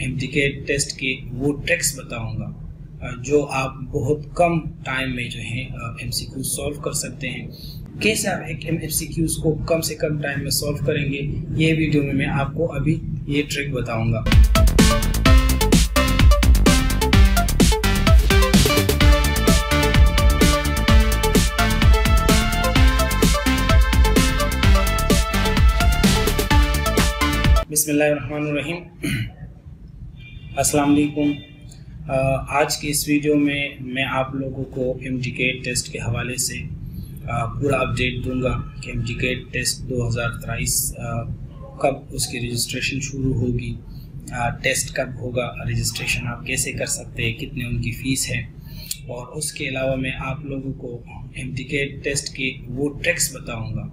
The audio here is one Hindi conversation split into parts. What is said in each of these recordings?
एम टेस्ट के वो ट्रिक्स बताऊँगा जो आप बहुत कम टाइम में जो है एम सी सॉल्व कर सकते हैं। कैसे आप एक एम को कम से कम टाइम में सॉल्व करेंगे, ये वीडियो में मैं आपको अभी ये ट्रिक बताऊँगा। बिस्मिल्लाहिर्रहमानिर्रहीम। अस्सलाम वालेकुम। आज के इस वीडियो में मैं आप लोगों को एम टेस्ट के हवाले से पूरा अपडेट दूँगा कि एम टेस्ट 2023 कब उसकी रजिस्ट्रेशन शुरू होगी टेस्ट कब होगा रजिस्ट्रेशन आप कैसे कर सकते हैं, कितने उनकी फ़ीस है। और उसके अलावा मैं आप लोगों को एम टेस्ट के वो ट्रिक्स बताऊँगा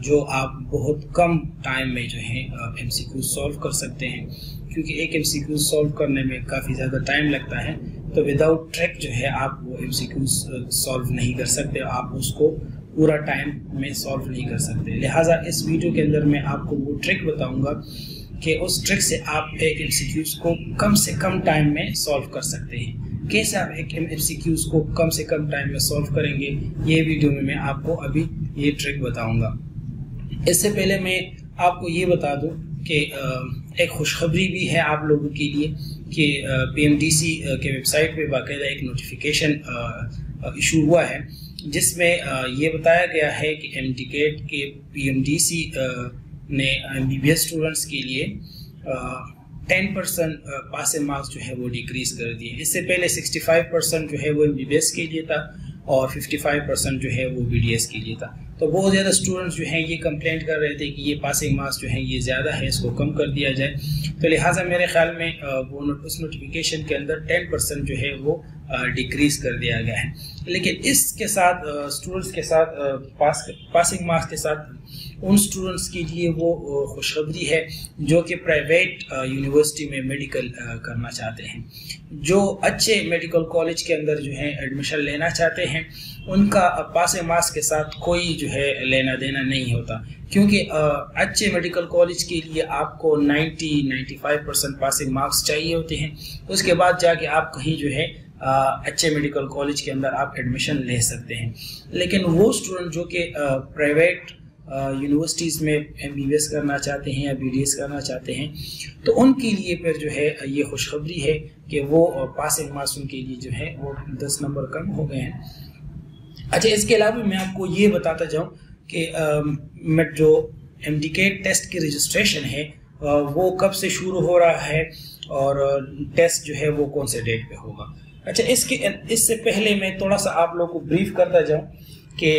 जो आप बहुत कम टाइम में जो है एम सॉल्व कर सकते हैं। क्योंकि एक एम सॉल्व करने में काफ़ी ज़्यादा टाइम लगता है तो विदाउट ट्रैक जो है, आप वो एम सॉल्व नहीं कर सकते, आप उसको पूरा टाइम में सॉल्व नहीं कर सकते। लिहाजा इस वीडियो के अंदर मैं आपको वो ट्रिक बताऊँगा कि उस ट्रिक से आप एक एम को कम से कम टाइम में सॉल्व कर सकते हैं। कैसे आप एक एम को कम से कम टाइम में सॉल्व करेंगे, ये वीडियो में मैं आपको अभी ये ट्रिक बताऊँगा। इससे पहले मैं आपको ये बता दूँ कि एक खुशखबरी भी है आप लोगों के लिए कि पीएमडीसी के वेबसाइट पे बाकायदा एक नोटिफिकेशन इशू हुआ है, जिसमें ये बताया गया है कि एम के पीएमडीसी ने एमबीबीएस स्टूडेंट्स के लिए टेन परसेंट पास मार्क्स जो है वो डिक्रीज कर दिए। इससे पहले सिक्सटी फाइव परसेंट जो है वो एमबीबीएस के लिए था और फिफ्टी फाइव परसेंट जो है वो बी के लिए था। तो बहुत ज़्यादा स्टूडेंट्स जो हैं ये कंप्लेंट कर रहे थे कि ये पासिंग मार्क्स जो हैं ये ज़्यादा है, इसको कम कर दिया जाए। तो लिहाजा मेरे ख्याल में वो उस नोटिफिकेशन के अंदर टेन परसेंट जो है वो डिक्रीज कर दिया गया है। लेकिन इसके साथ स्टूडेंट्स के साथ पास पासिंग मार्क्स के साथ उन स्टूडेंट्स के लिए वो खुशखबरी है जो कि प्राइवेट यूनिवर्सिटी में मेडिकल करना चाहते हैं। जो अच्छे मेडिकल कॉलेज के अंदर जो है एडमिशन लेना चाहते हैं, उनका पास मार्क्स के साथ कोई जो है लेना देना नहीं होता। क्योंकि अच्छे मेडिकल कॉलेज के लिए आपको 90 95 परसेंट पासिंग मार्क्स चाहिए होते हैं। उसके बाद जाके आप कहीं जो है अच्छे मेडिकल कॉलेज के अंदर आप एडमिशन ले सकते हैं। लेकिन वो स्टूडेंट जो कि प्राइवेट यूनिवर्सिटीज़ में एमबीबीएस करना चाहते हैं या बी करना चाहते हैं तो उनके लिए फिर जो है, ये खुशखबरी है कि वो पासिंग मार्क्स उनके लिए जो है, वो दस नंबर कम हो गए हैं। अच्छा इसके अलावा मैं आपको ये बताता जाऊँ कि मैं जो एम टेस्ट की रजिस्ट्रेशन है वो कब से शुरू हो रहा है और टेस्ट जो है वो कौन से डेट पे होगा? अच्छा इसके, इससे पहले मैं थोड़ा सा आप लोग को ब्रीफ करता जाऊँ कि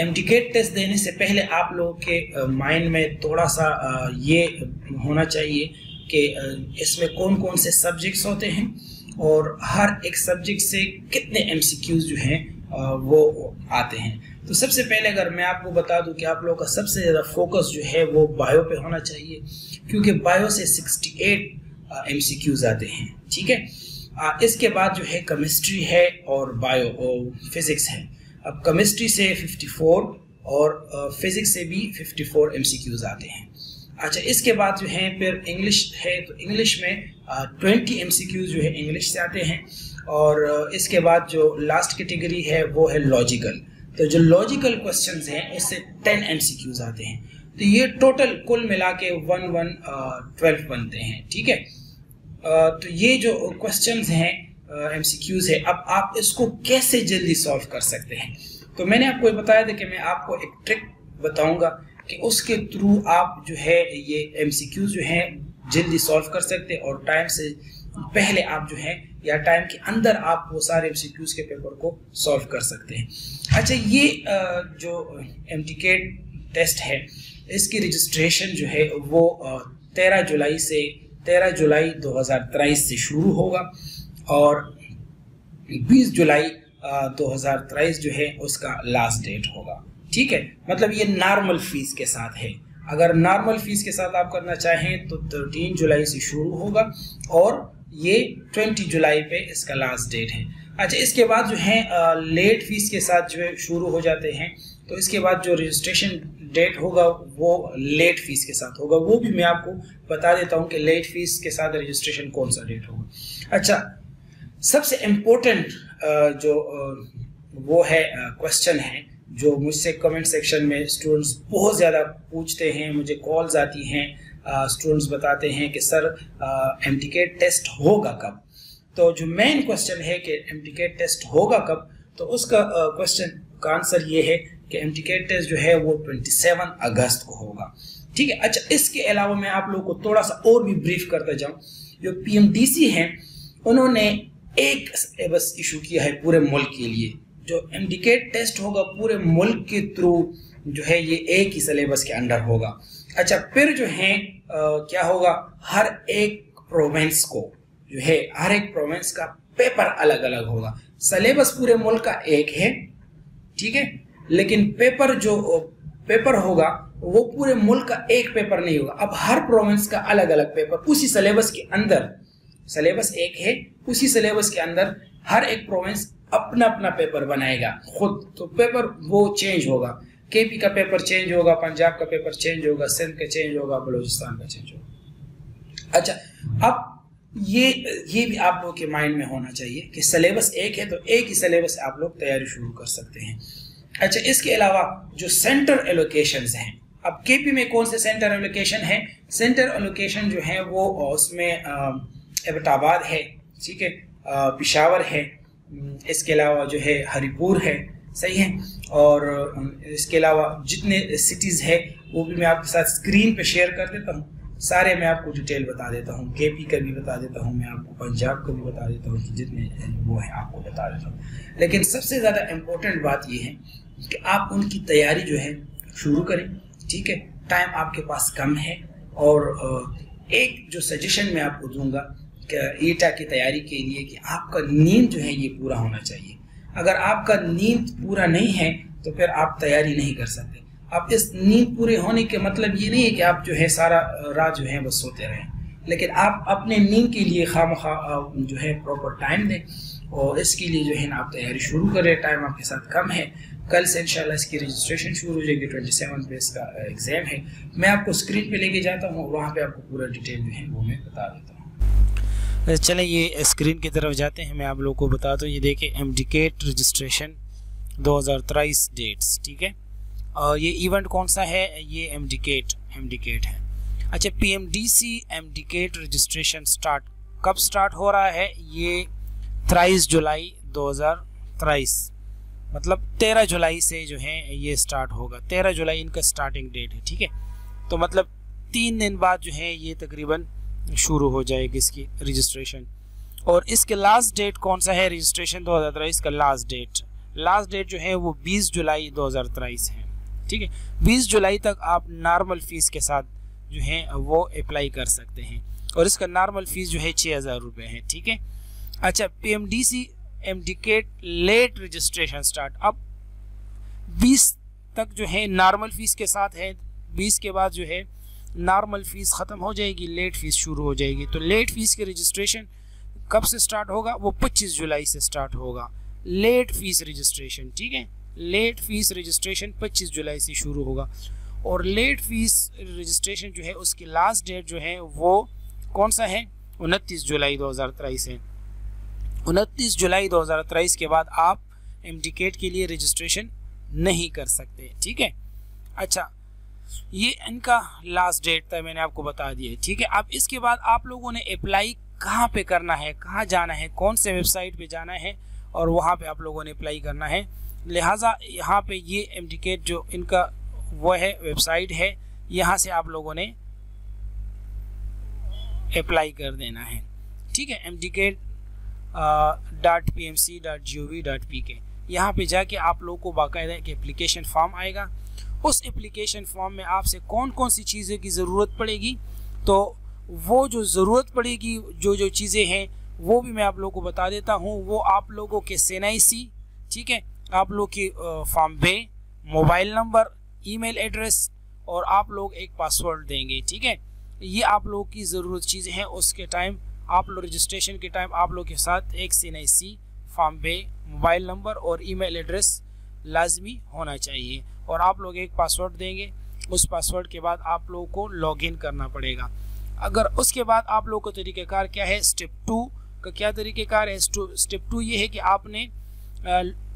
एम टेस्ट देने से पहले आप लोगों के माइंड में थोड़ा सा ये होना चाहिए कि इसमें कौन कौन से सब्जेक्ट्स होते हैं और हर एक सब्जेक्ट से कितने एम जो हैं वो आते हैं। तो सबसे पहले अगर मैं आपको बता दूँ कि आप लोगों का सबसे ज़्यादा फोकस जो है वो बायो पे होना चाहिए, क्योंकि बायो से 68 एम आते हैं ठीक है? आ, इसके बाद जो है केमिस्ट्री है और बायो और फिजिक्स है। अब केमिस्ट्री से 54 और फिजिक्स से भी 54 एम आते हैं। अच्छा इसके बाद जो है फिर इंग्लिश है तो इंग्लिश में ट्वेंटी एम जो है इंग्लिश से आते हैं और इसके बाद जो लास्ट कैटेगरी है वो है लॉजिकल तो जो लॉजिकल क्वेश्चंस हैं उससे टेन एम आते हैं। तो ये टोटल कुल मिला के वन वन ट्वेल्व बनते हैं, ठीक है? तो ये जो क्वेश्चन हैं एम है, अब आप इसको कैसे जल्दी सॉल्व कर सकते हैं? तो मैंने आपको बताया था कि मैं आपको एक ट्रिक बताऊँगा कि उसके थ्रू आप जो है, ये एम सी क्यूज जो हैं, जल्दी सॉल्व कर सकते हैं और टाइम से पहले आप जो है, या टाइम के अंदर आप वो सारे एम के पेपर को सॉल्व कर सकते हैं। अच्छा ये जो एम टेस्ट है इसकी रजिस्ट्रेशन जो है वो तेरह जुलाई से, तेरह जुलाई 2023 से शुरू होगा और 20 जुलाई 2023 जो है उसका लास्ट डेट होगा। ठीक है? मतलब ये नॉर्मल फ़ीस के साथ है। अगर नॉर्मल फ़ीस के साथ आप करना चाहें तो थर्टीन जुलाई से शुरू होगा और ये ट्वेंटी जुलाई पे इसका लास्ट डेट है। अच्छा इसके बाद जो है लेट फ़ीस के साथ जो है शुरू हो जाते हैं। तो इसके बाद जो रजिस्ट्रेशन डेट होगा, वो लेट फ़ीस के साथ होगा। वो भी मैं आपको बता देता हूँ कि लेट फ़ीस के साथ रजिस्ट्रेशन कौन सा डेट होगा। अच्छा सबसे इम्पोर्टेंट जो वो है क्वेश्चन है, जो मुझसे कमेंट सेक्शन में स्टूडेंट्स बहुत ज़्यादा पूछते हैं, मुझे कॉल्स आती हैं स्टूडेंट्स बताते हैं कि, सर एमटीके टेस्ट होगा कब? तो जो मेन क्वेश्चन है कि एम टेस्ट होगा कब तो उसका क्वेश्चन का आंसर ये है कि एम टेस्ट जो है वो 27 अगस्त को होगा। ठीक है? अच्छा इसके अलावा मैं आप लोगों को थोड़ा सा और भी ब्रीफ करता जाऊँ। जो पीएमडीसी हैं उन्होंने एक बस इशू किया है पूरे मुल्क के लिए। जो एम टेस्ट होगा पूरे मुल्क के थ्रू जो है ये एक ही सिलेबस के अंडर होगा। अच्छा फिर जो है आ, क्या होगा? हर एक प्रोविंस को जो है हर एक प्रोविंस का पेपर अलग अलग होगा। सिलेबस पूरे मुल्क का एक है। ठीक है? लेकिन पेपर जो पेपर होगा, वो पूरे मुल्क का एक पेपर नहीं होगा। अब हर प्रोविंस का अलग अलग पेपर उसी सिलेबस के अंदर सिलेबस एक है, उसी सिलेबस के अंदर हर एक प्रोविंस अपना अपना पेपर बनाएगा, खुद। तो पेपर वो चेंज होगा। केपी का पेपर चेंज होगा पंजाब का पेपर चेंज होगा सिंध का चेंज होगा बलूचिस्तान का चेंज होगा। अच्छा अब ये ये भी आप लोग के माइंड में होना चाहिए कि सिलेबस एक है तो एक ही सिलेबस आप लोग तैयारी शुरू कर सकते हैं। अच्छा इसके अलावा जो सेंटर एलोकेशन हैं, अब केपी में कौन से सेंटर एलोकेशन है? सेंटर एलोकेशन जो है वो उसमें एबटाबाद है, ठीक है पिशावर है इसके अलावा जो है हरिपुर है, सही है, और इसके अलावा जितने सिटीज़ है, वो भी मैं आपके साथ स्क्रीन पे शेयर कर देता हूँ। सारे मैं आपको डिटेल बता देता हूँ। के पी का भी बता देता हूँ, मैं आपको पंजाब का भी बता देता हूँ जितने वो है, आपको बता देता हूँ। लेकिन सबसे ज़्यादा इम्पोर्टेंट बात ये है कि आप उनकी तैयारी जो है शुरू करें, ठीक है? टाइम आपके पास कम है और एक जो सजेशन मैं आपको दूँगा ईटा की तैयारी के लिए कि आपका नींद जो है ये पूरा होना चाहिए। अगर आपका नींद पूरा नहीं है तो फिर आप तैयारी नहीं कर सकते। अब इस नींद पूरे होने के मतलब ये नहीं है कि आप जो है सारा रात जो है बस सोते रहें। लेकिन आप अपने नींद के लिए खाम खा जो है प्रॉपर टाइम दें और इसके लिए जो है ना आप तैयारी शुरू करें। टाइम आपके साथ कम है कल से इंशाल्लाह इसकी रजिस्ट्रेशन शुरू हो जाएगी ट्वेंटी सेवन पे इसका एग्ज़ाम है। मैं आपको स्क्रीन पे लेके जाता हूँ, वहाँ पे आपको पूरा डिटेल जो है वो मैं बता देता हूँ। चले, ये स्क्रीन की तरफ़ जाते हैं, मैं आप लोगों को बता दूँ, ये देखें एम रजिस्ट्रेशन दो डेट्स ठीक है? और ये इवेंट कौन सा है? ये एम डिकेट है। अच्छा P M D C MDCAT registration start कब स्टार्ट हो रहा है? ये तेईस जुलाई 2023 मतलब 13 जुलाई से जो है ये स्टार्ट होगा। 13 जुलाई इनका स्टार्टिंग डेट है, ठीक है? तो मतलब तीन दिन बाद जो है ये तकरीबन शुरू हो जाएगी इसकी रजिस्ट्रेशन और इसके लास्ट डेट कौन सा है? रजिस्ट्रेशन 2023 का लास्ट डेट लास्ट डेट जो है वो 20 जुलाई 2023 है, ठीक है? 20 जुलाई तक आप नॉर्मल फ़ीस के साथ जो है वो अप्लाई कर सकते हैं। और इसका नॉर्मल फ़ीस जो है छः हज़ार रुपये है, ठीक है? अच्छा P M D C MDCAT late registration start अब 20 तक जो है नॉर्मल फ़ीस के साथ है 20 के बाद जो है नॉर्मल फ़ीस ख़त्म हो जाएगी लेट फ़ीस शुरू हो जाएगी। तो लेट फ़ीस के रजिस्ट्रेशन कब से स्टार्ट होगा? वो 25 जुलाई से स्टार्ट होगा। लेट फ़ीस रजिस्ट्रेशन ठीक है? लेट फ़ीस रजिस्ट्रेशन 25 जुलाई से शुरू होगा। और लेट फ़ीस रजिस्ट्रेशन जो है, उसकी लास्ट डेट जो है, वो कौन सा है? उनतीस जुलाई 2023 है। उनतीस जुलाई 2023 के बाद आप एम के लिए रजिस्ट्रेशन नहीं कर सकते, ठीक है? अच्छा ये इनका लास्ट डेट था, मैंने आपको बता दिया, ठीक है? अब इसके बाद आप लोगों ने अप्लाई कहाँ पे करना है, कहाँ जाना है, कौन से वेबसाइट पे जाना है, और वहाँ पे आप लोगों ने अप्लाई करना है। लिहाजा यहाँ पे ये एम जो इनका वो है वेबसाइट है, यहाँ से आप लोगों ने अप्लाई कर देना है, ठीक है? M dot P M C dot G O V dot P K यहाँ पर जाके आप लोगों को बाकायदा एक एप्लीकेशन फॉर्म आएगा। उस एप्लीकेशन फॉर्म में आपसे कौन कौन सी चीज़ों की ज़रूरत पड़ेगी? तो वो जो ज़रूरत पड़ेगी, जो जो चीज़ें हैं, वो भी मैं आप लोगों को बता देता हूँ। वो आप लोगों के सी ठीक है? आप लोग की फॉर्म पे मोबाइल नंबर ईमेल एड्रेस और आप लोग एक पासवर्ड देंगे, ठीक है? ये आप लोगों की ज़रूरत चीज़ें हैं। उसके टाइम आप लोग रजिस्ट्रेशन के टाइम आप लोग के साथ एक सी नई सी फॉर्म पे मोबाइल नंबर और ईमेल एड्रेस लाजमी होना चाहिए। और आप लोग एक पासवर्ड देंगे, उस पासवर्ड के बाद आप लोगों को लॉगिन करना पड़ेगा। अगर उसके बाद आप लोगों का तरीक़ेकार क्या है? स्टेप टू का क्या तरीक़ेकार है? स्टेप टू ये है कि आपने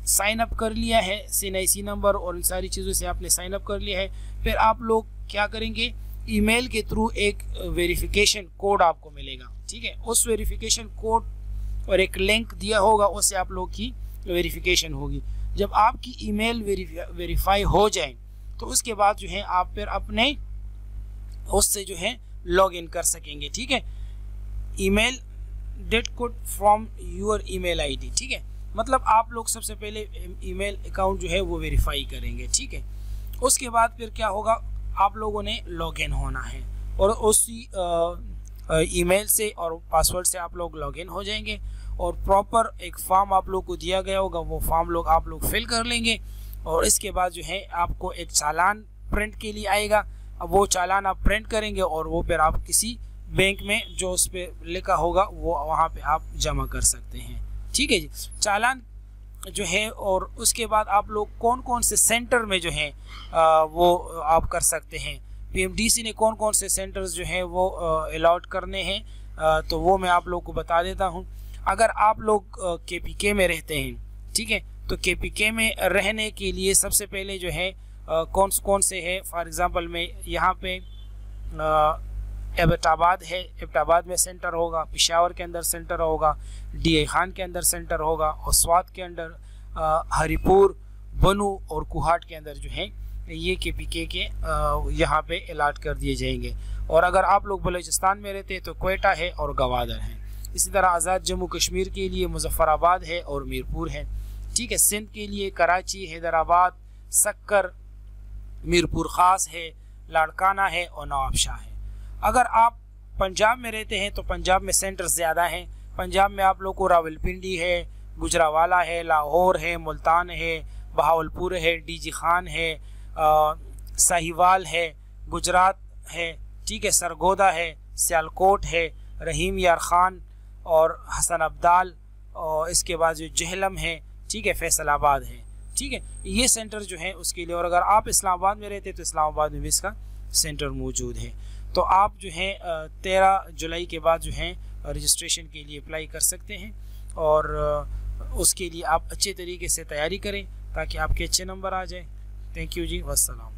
साइन अप कर लिया है सी नंबर और इन सारी चीज़ों से आपने साइन अप कर लिया है। फिर आप लोग क्या करेंगे? ईमेल के थ्रू एक वेरिफिकेशन कोड आपको मिलेगा। ठीक है? उस वेरिफिकेशन कोड और एक लिंक दिया होगा उससे आप लोग की वेरिफिकेशन होगी। जब आपकी ईमेल वेरीफाई हो जाए तो उसके बाद जो है, आप फिर अपने उससे जो है लॉग इन कर सकेंगे, ठीक है? Email that code from your email ID ठीक है? मतलब आप लोग सबसे पहले ईमेल अकाउंट जो है, वो वेरीफाई करेंगे, ठीक है? उसके बाद फिर क्या होगा? आप लोगों ने लॉगिन होना है। और उसी ईमेल से और पासवर्ड से आप लोग लॉगिन हो जाएँगे और प्रॉपर एक फॉर्म आप लोग को दिया गया होगा, वो फॉर्म लोग आप लोग फिल कर लेंगे और इसके बाद जो है आपको एक चालान प्रिंट के लिए आएगा। अब वो चालान आप प्रिंट करेंगे और वो फिर आप किसी बैंक में जो उस पर लिखा होगा, वो वहाँ पे आप जमा कर सकते हैं। ठीक है जी? चालान जो है और उसके बाद आप लोग कौन कौन से सेंटर में जो है वो आप कर सकते हैं? पीएमडीसी ने कौन कौन से सेंटर्स जो हैं वो अलाउट करने हैं तो वो मैं आप लोग को बता देता हूँ। अगर आप लोग के पी के में रहते हैं, ठीक है तो के में रहने के लिए सबसे पहले जो है कौन कौन से है? फॉर एग्ज़ाम्पल में यहाँ पे एबटाबाद है, एबटाबाद में सेंटर होगा, पिशावर के अंदर सेंटर होगा डीए खान के अंदर सेंटर होगा, और स्वाद के अंदर हरिपुर, बनू और कुहाट के अंदर जो है ये के पी के के यहाँ पे अलाट कर दिए जाएँगे। और अगर आप लोग बलूचिस्तान में रहते हैं तो कोयटा है और गवादर है। इसी तरह आज़ाद जम्मू कश्मीर के लिए मुजफ्फराबाद है और मीरपुर है। ठीक है, सिंध के लिए कराची, हैदराबाद, सक्कर, मीरपुर ख़ास है, लाड़काना है और नवाबशाह है। अगर आप पंजाब में रहते हैं तो पंजाब में सेंटर ज़्यादा हैं। पंजाब में आप लोग को रावलपिंडी है, गुजरावाला है, लाहौर है, मुल्तान है, बहावलपुर है, डीजी खान है साहिवाल है, गुजरात है, ठीक है, सरगोदा है, सियालकोट है, रहीम यार ख़ान और हसन अब्दाल और इसके बाद जो जहलम है, ठीक है, फैसलाबाद है, ठीक है, ये सेंटर जो है उसके लिए। और अगर आप इस्लामाबाद में रहते तो इस्लामाबाद में भी इसका सेंटर मौजूद है। तो आप जो है तेरह जुलाई के बाद जो है रजिस्ट्रेशन के लिए अप्लाई कर सकते हैं और उसके लिए आप अच्छे तरीके से तैयारी करें ताकि आपके अच्छे नंबर आ जाए। थैंक यू जी वसलम